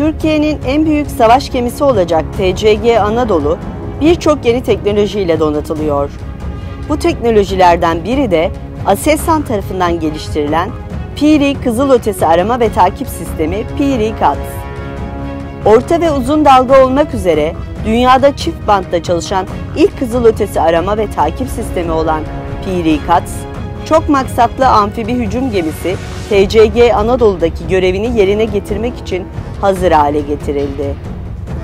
Türkiye'nin en büyük savaş gemisi olacak TCG Anadolu birçok yeni teknolojiyle donatılıyor. Bu teknolojilerden biri de Aselsan tarafından geliştirilen Piri Kızılötesi Arama ve Takip Sistemi Piri CATS. Orta ve uzun dalga olmak üzere dünyada çift bantta çalışan ilk kızılötesi arama ve takip sistemi olan Piri CATS, çok maksatlı amfibi hücum gemisi TCG Anadolu'daki görevini yerine getirmek için hazır hale getirildi.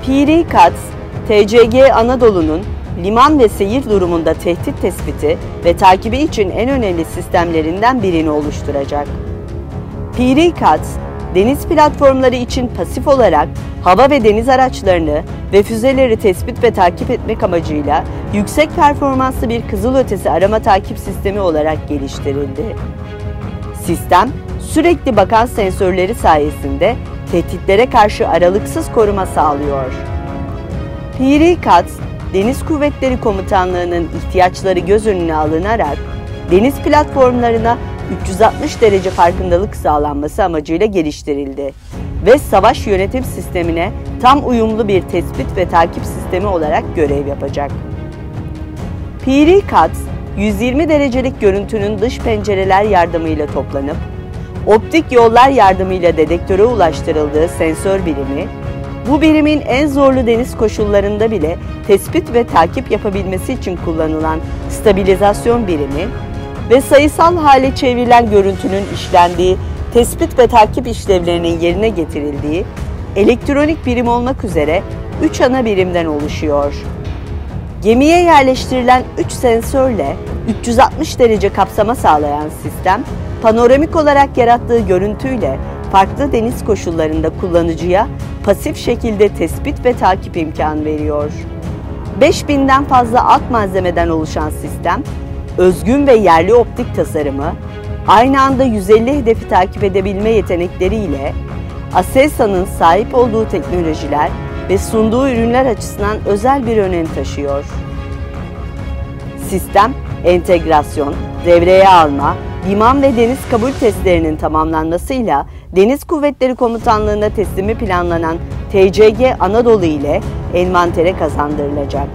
Piri CATS, TCG Anadolu'nun liman ve seyir durumunda tehdit tespiti ve takibi için en önemli sistemlerinden birini oluşturacak. Piri CATS, deniz platformları için pasif olarak hava ve deniz araçlarını ve füzeleri tespit ve takip etmek amacıyla yüksek performanslı bir kızılötesi arama takip sistemi olarak geliştirildi. Sistem, sürekli bakan sensörleri sayesinde tehditlere karşı aralıksız koruma sağlıyor. Piri CATS, Deniz Kuvvetleri Komutanlığı'nın ihtiyaçları göz önüne alınarak deniz platformlarına 360 derece farkındalık sağlanması amacıyla geliştirildi ve savaş yönetim sistemine tam uyumlu bir tespit ve takip sistemi olarak görev yapacak. Piri CATS, 120 derecelik görüntünün dış pencereler yardımıyla toplanıp, optik yollar yardımıyla dedektöre ulaştırıldığı sensör birimi, bu birimin en zorlu deniz koşullarında bile tespit ve takip yapabilmesi için kullanılan stabilizasyon birimi ve sayısal hale çevrilen görüntünün işlendiği tespit ve takip işlevlerinin yerine getirildiği elektronik birim olmak üzere 3 ana birimden oluşuyor. Gemiye yerleştirilen 3 sensörle 360 derece kapsama sağlayan sistem, panoramik olarak yarattığı görüntüyle farklı deniz koşullarında kullanıcıya pasif şekilde tespit ve takip imkanı veriyor. 5000'den fazla alt malzemeden oluşan sistem, özgün ve yerli optik tasarımı, aynı anda 150 hedefi takip edebilme yetenekleriyle Aselsan'ın sahip olduğu teknolojiler ve sunduğu ürünler açısından özel bir önem taşıyor. Sistem, entegrasyon, devreye alma, liman ve deniz kabul testlerinin tamamlanmasıyla Deniz Kuvvetleri Komutanlığı'na teslimi planlanan TCG Anadolu ile envantere kazandırılacak.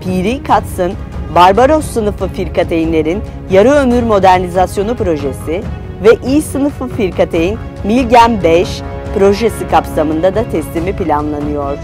Piri Kats'ın Barbaros sınıfı firkateynlerin yarı ömür modernizasyonu projesi ve İ sınıfı firkateyn Milgem 5 projesi kapsamında da teslimi planlanıyor.